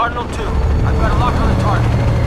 Cardinal 2. I've got a lock on the target.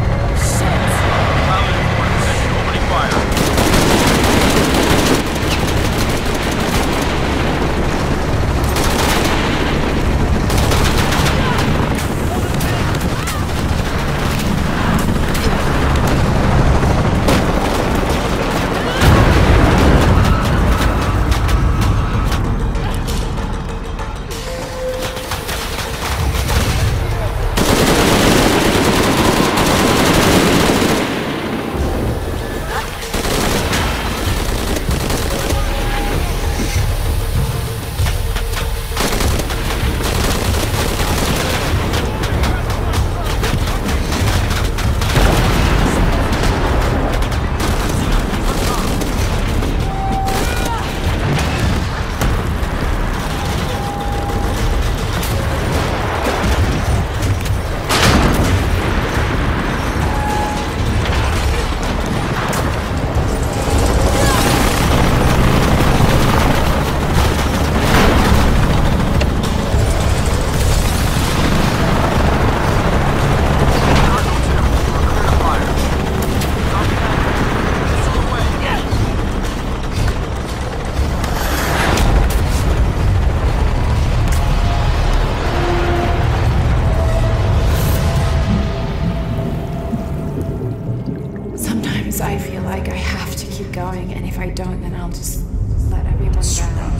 Sometimes I feel like I have to keep going, and if I don't, then I'll just let everyone down.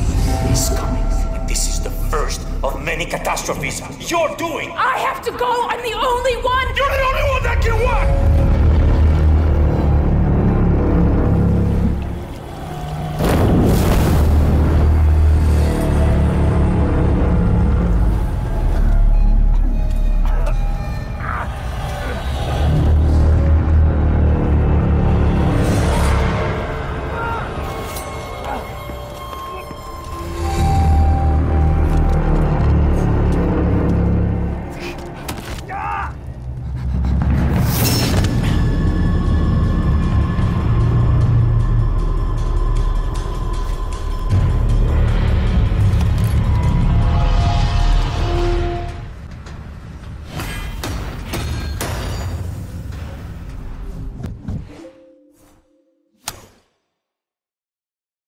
is coming. And this is the first of many catastrophes you're doing. I have to go! I'm the only one!